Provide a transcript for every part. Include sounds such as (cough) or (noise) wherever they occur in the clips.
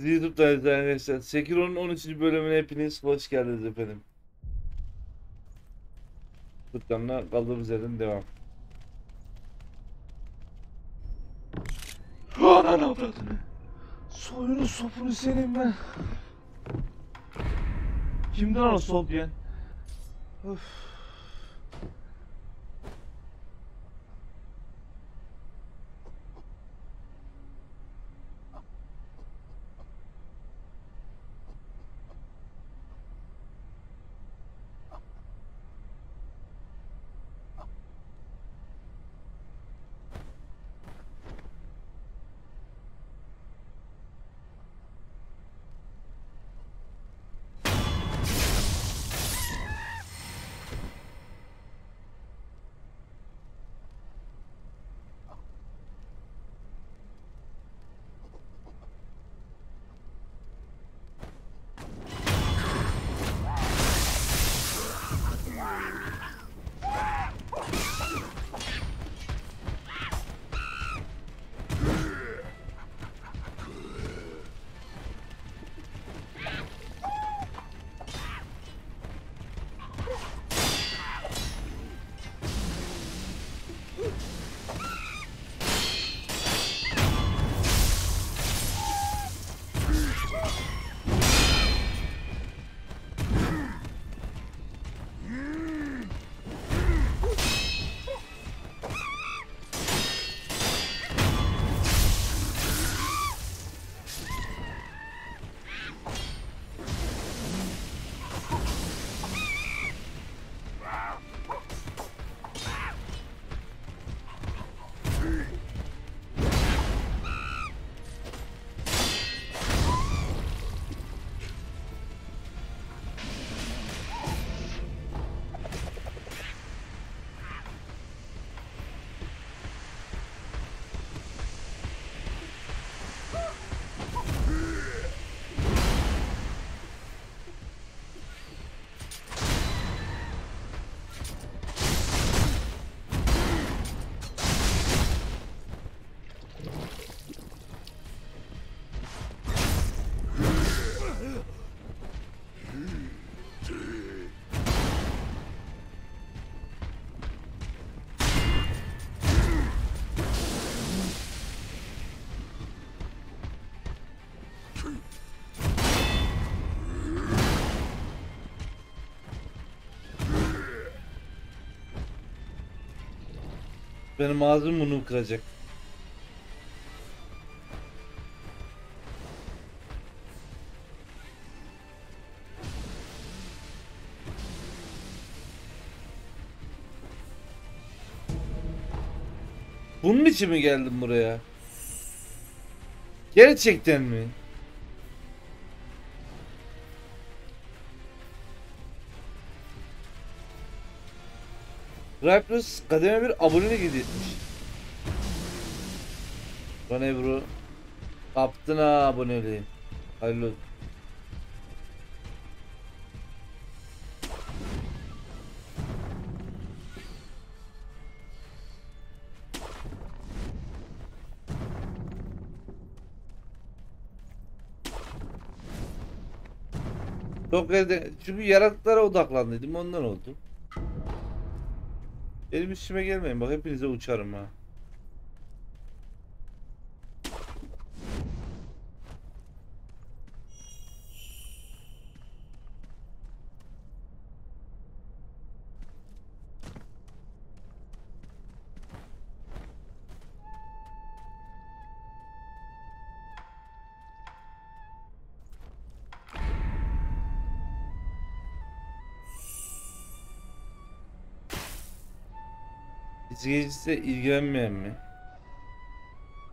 Bizi YouTube'dayız arkadaşlar. Sekiro'nun 13. bölümüne hepiniz hoş geldiniz efendim. Furkan'la kaldığımız yerden devam. Ananı avradını. Soyunu sopunu senin ben. Kimdi lan o sol diyen? Öf. Benim ağzım bunu kıracak. Bunun için mi geldim buraya? Gerçekten mi? Ryplus kademe bir abonelik hediye etmiş. Lan Ebru. Kaptın ha aboneliği. Hayırlı olsun. Çok evde çünkü yaratıklara odaklandıydım ondan oldu. Benim üstüme gelmeyin bak hepinize uçarım ha. İzleyicisi ilgilenmeyen mi?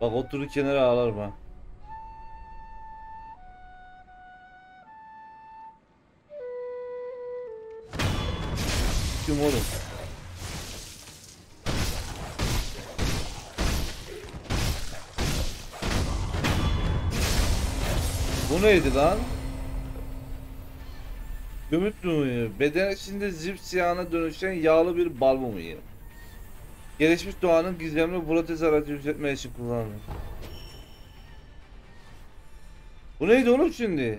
Bak oturur kenara ağlar bak. Kim oğlum? Bu neydi lan? Gümüt mü? Beden içinde zift siyahına dönüşen yağlı bir bal mumu yiyor. Gelişmiş doğanın gizemli protez aracı yükseltme için kullanılır. Bu neydi oğlum şimdi?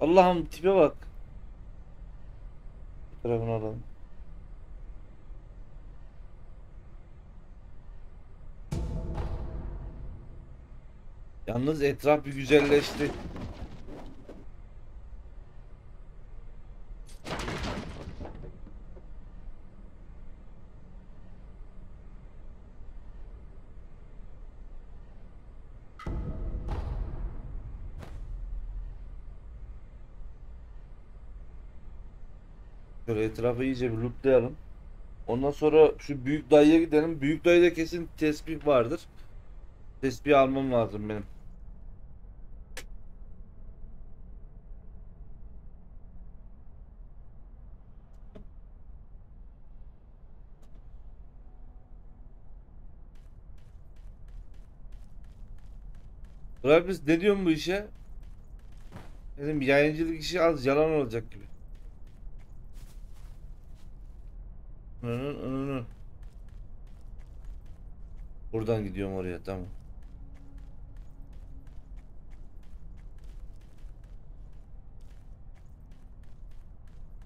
Allah'ım tipe bak. Fotoğrafını alalım. Yalnız etraf bir güzelleşti. Şöyle etrafı iyice bir lootlayalım. Ondan sonra şu büyük dayıya gidelim. Büyük dayıda kesin tespih vardır. Tespih almam lazım benim. Burak biz ne diyorsun bu işe? Dedim yayıncılık işi az yalan olacak gibi. Buradan gidiyorum oraya tamam.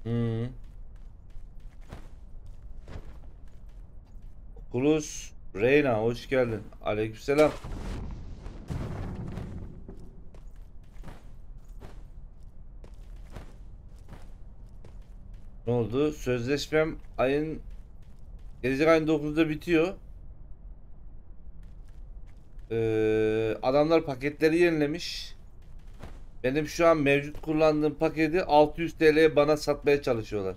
Hı. Kulus Reyna hoş geldin. Aleykümselam. Ne oldu? Sözleşmem ayın gelecek ayın 9'da bitiyor. Ee, adamlar paketleri yenilemiş. Benim şu an mevcut kullandığım paketi 600 TL'ye bana satmaya çalışıyorlar.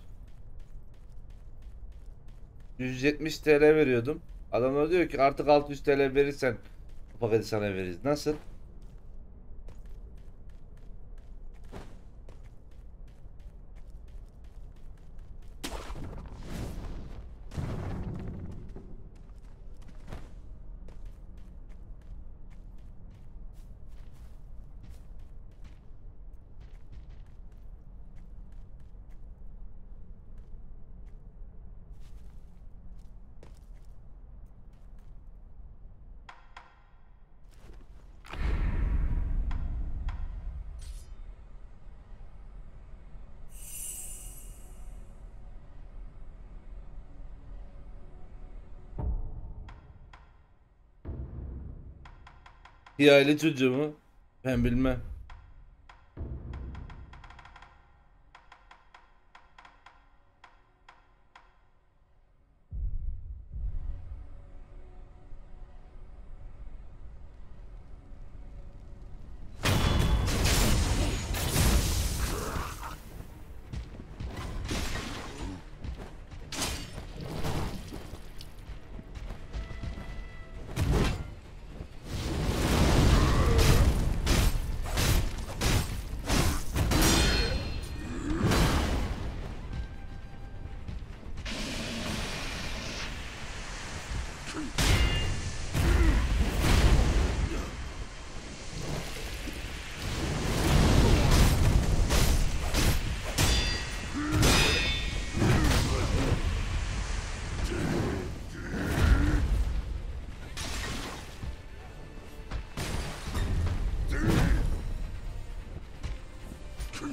170 TL veriyordum. Adamlar diyor ki artık 600 TL verirsen paketi sana veririz. Nasıl? Bir aile çocuğu mu? Ben bilmem.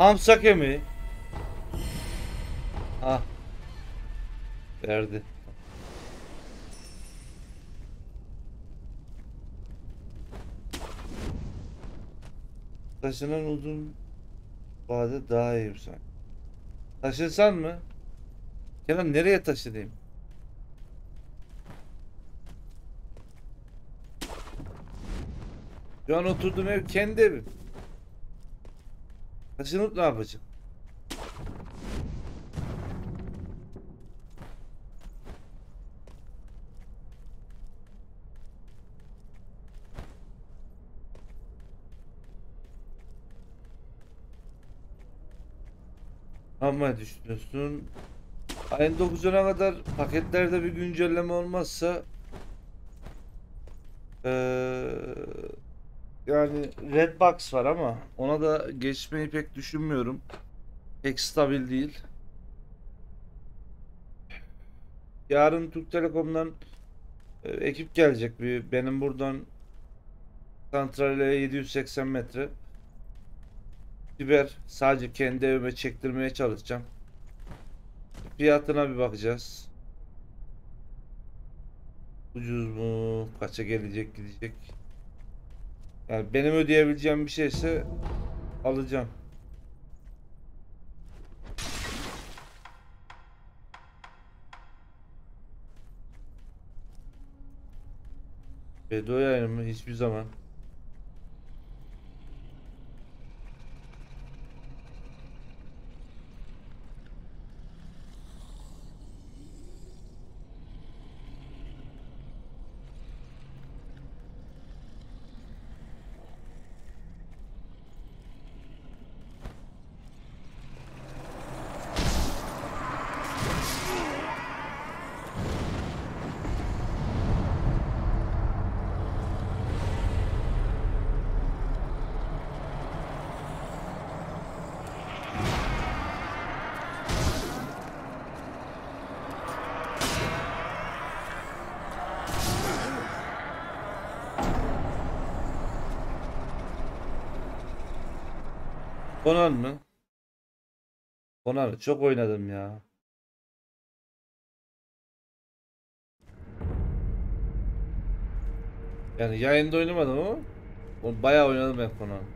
Hamsake mi? Ah. Verdi. Taşınan uzun vade daha iyi sanki. Taşınsan mı? Kenan nereye taşınayım? Şu an oturduğum ev kendi evim. Taşınıp ne yapacağım? Ama düşünüyorsun. Ayın 9'una kadar paketlerde bir güncelleme olmazsa eee, yani Redbox var ama ona da geçmeyi pek düşünmüyorum. Pek stabil değil. Yarın Türk Telekom'dan e, ekip gelecek. Bir, benim buradan santrale 780 metre. Fiber sadece kendi evime çektirmeye çalışacağım. Fiyatına bir bakacağız. Ucuz mu? Kaça gelecek gidecek? Yani benim ödeyebileceğim bir şeyse alacağım. Bedo yayını mı? Hiçbir zaman. Conan mı? Conan'ı çok oynadım ya. Yani yayında oynamadım ama o bayağı oynadım ben Conan.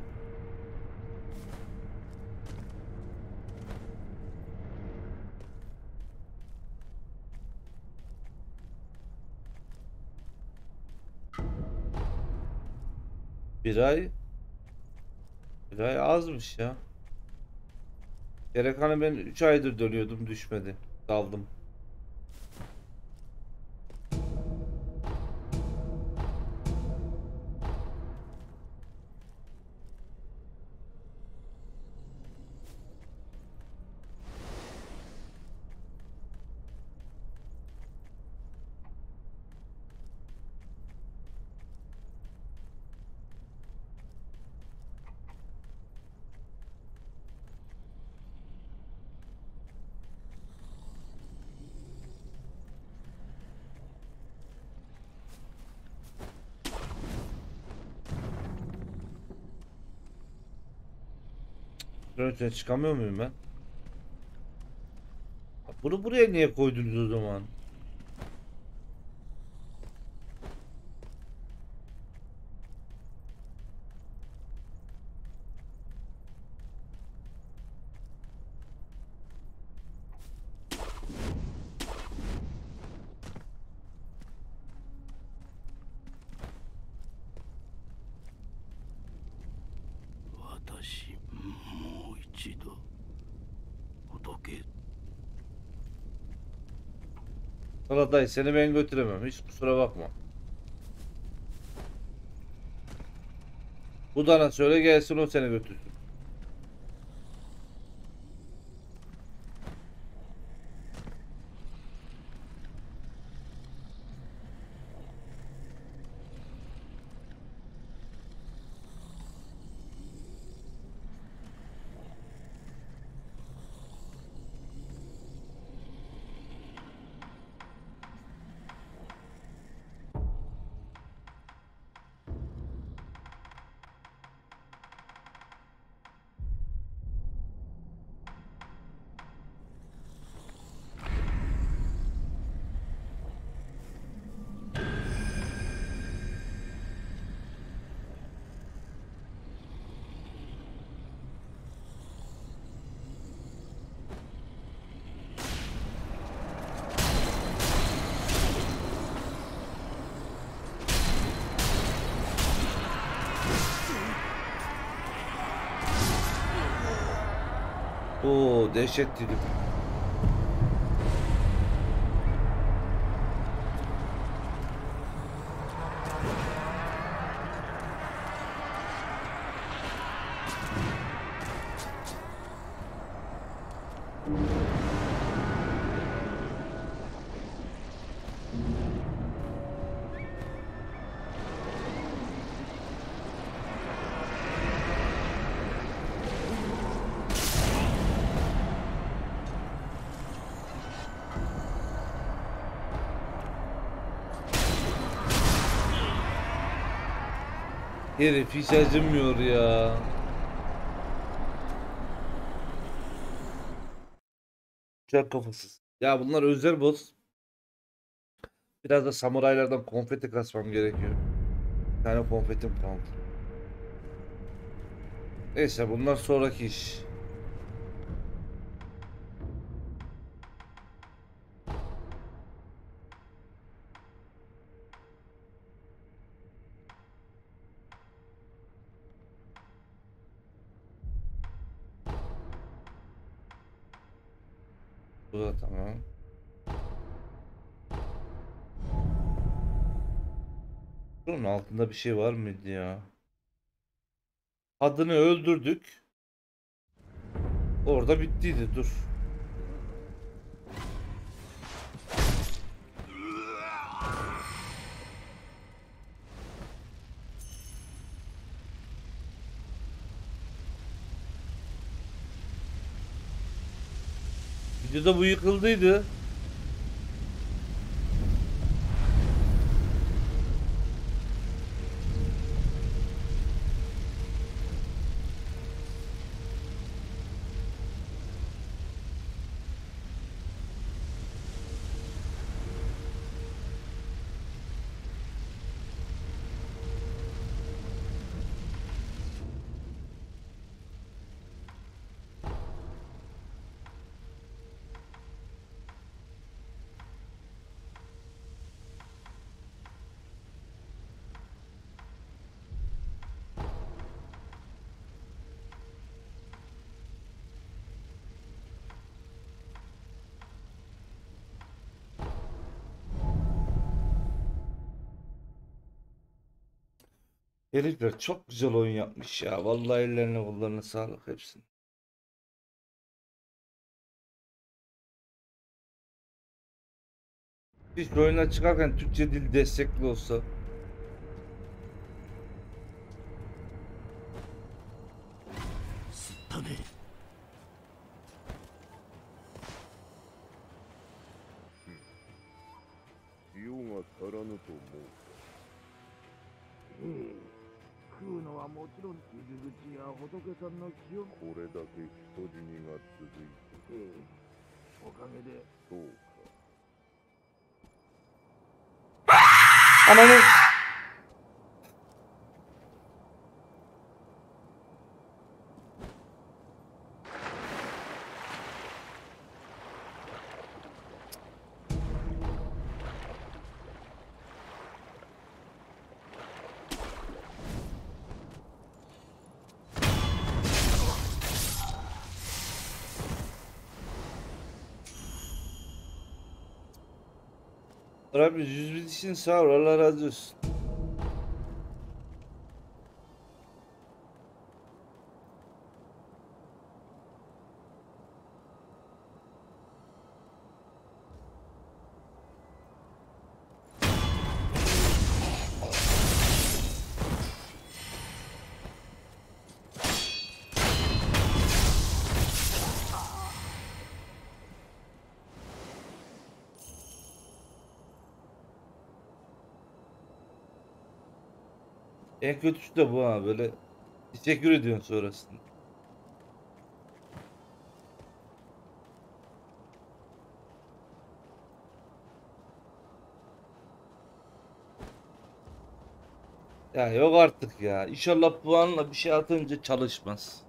Bir ay bir ay azmış ya. Gerekanı ben 3 aydır dönüyordum düşmedi. Daldım. Şunun çıkamıyor muyum ben? Bunu buraya niye koydunuz o zaman? Valla dayı seni ben götüremem. Hiç kusura bakma. Bu dana söyle gelsin o seni götürsün. Dehşet dedim. Herif hiç acımıyor ya. Çok kafasız. Ya bunlar özel boss. Biraz da samuraylardan konfeti kasmam gerekiyor. Bir tane konfetim kaldı. Neyse bunlar sonraki iş. Bunun altında bir şey var mıydı ya? Kadını öldürdük. Orada bittiydi. Dur. Videoda bu yıkıldıydı. Herifler çok güzel oyun yapmış ya. Vallahi ellerine kollarına sağlık hepsinin. Hiç oyuna çıkarken Türkçe dil destekli olsa. Tabii. もちろん傷口や仏さんの清めこれだけ人死にが続いてええ。おかげで。そうか。Ananı. Rabbi yüz bin için sağ ol Allah razı olsun. En kötüsü de bu ha böyle teşekkür ediyorsun sonrasında. Ya yok artık ya. İnşallah puanla bir şey atınca çalışmaz.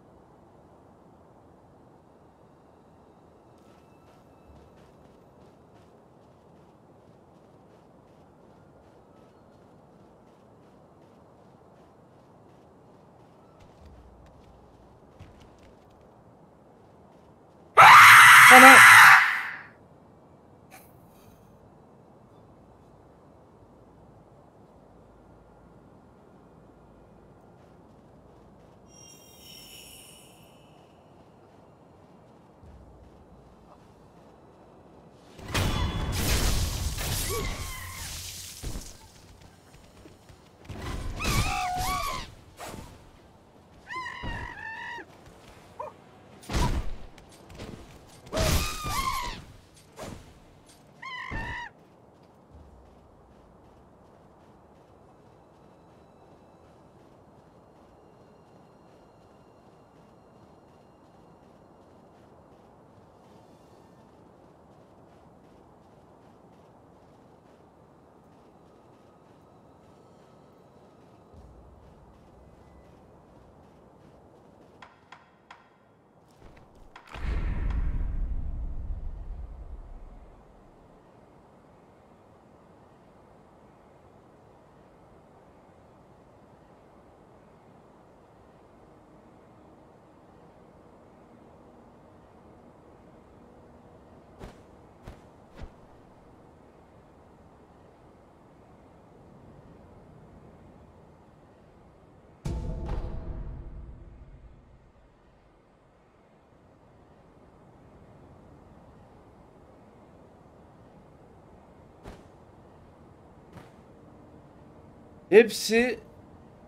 Hepsi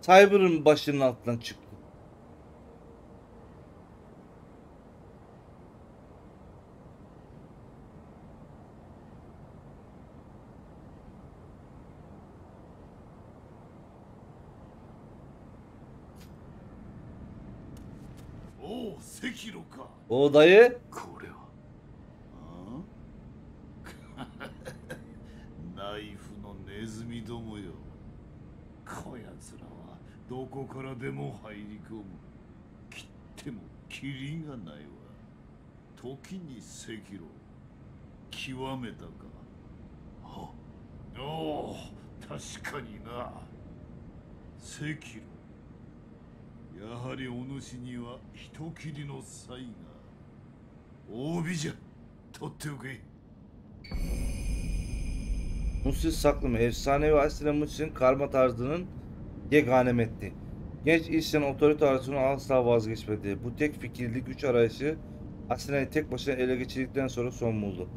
Cyber'ın başının altından çıktı. O dayı どこからでも入り込む。切ってもキリがないわ。時に赤炉。極めたか。あおお、確かにな。赤炉。やはりお主には人斬りの才が。Oğbi じゃ取っておけ Musil Saklım efsanevi Asile Musil'in karma tarzının ye ganemetti. Genç işçinin otorite arzusunu asla vazgeçmedi. Bu tek fikirli güç arayışı Asina'yı tek başına ele geçirdikten sonra son buldu.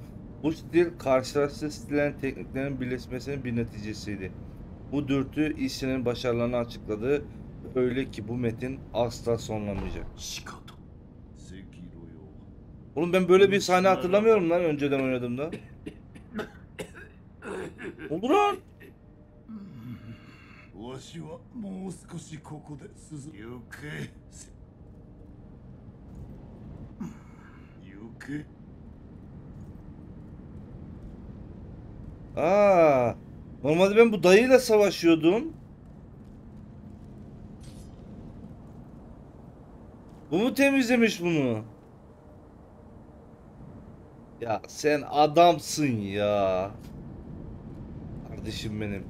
Bu stil karşılaştığı stillerin tekniklerin birleşmesinin bir neticesiydi. Bu dürtü işçinin başarılarını açıkladı. Öyle ki bu metin asla sonlanmayacak. Oğlum ben böyle bir sahne hatırlamıyorum lan önceden oynadığımda. (coughs) Olur lan. わしはもう少しここで進む行け行け Aa, normalde ben bu dayıyla savaşıyordum. Bu mu temizlemiş bunu? Ya sen adamsın ya. Kardeşim benim.